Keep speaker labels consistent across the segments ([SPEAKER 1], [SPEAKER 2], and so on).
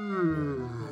[SPEAKER 1] Hmm.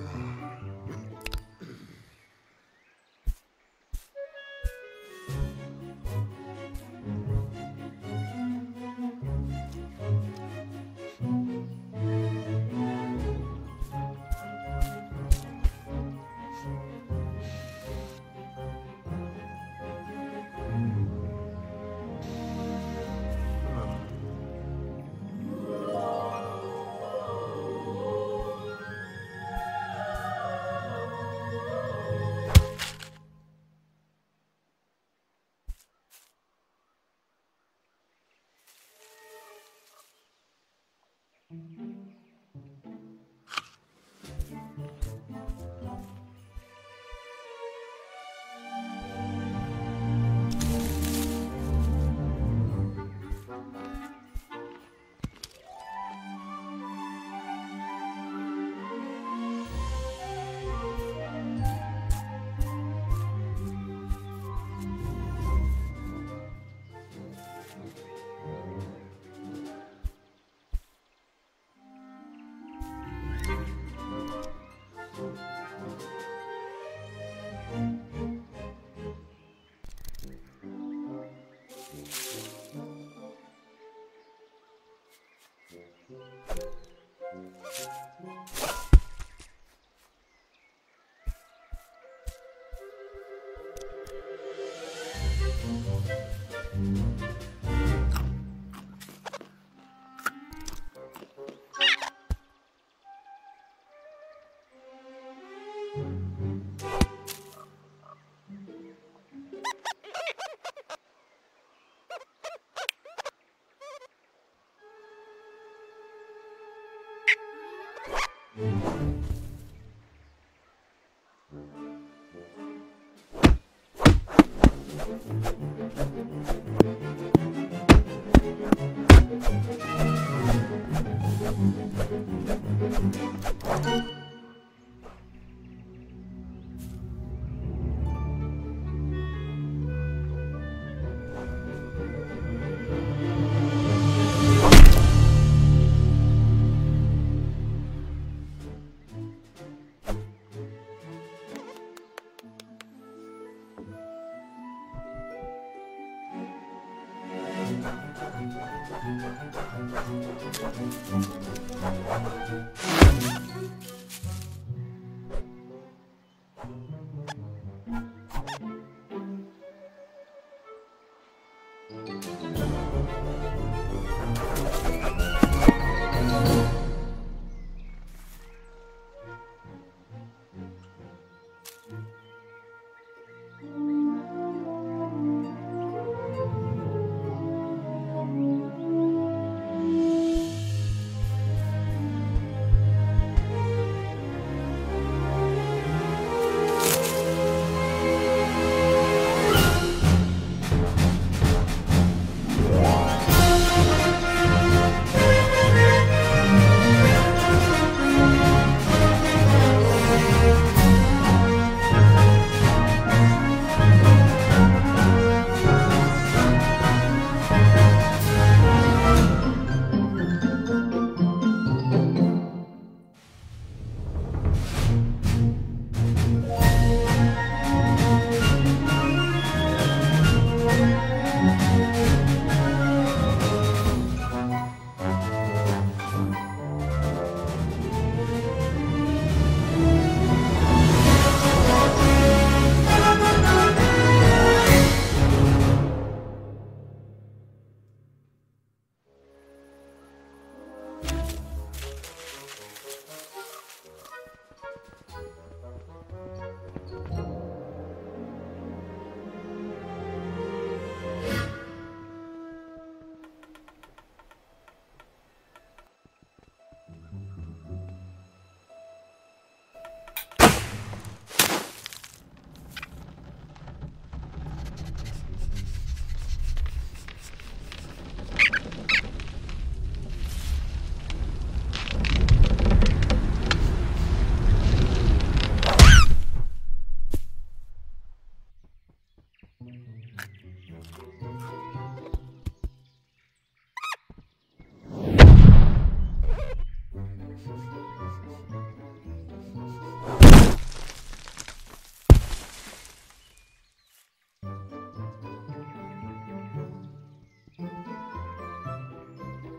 [SPEAKER 1] うん。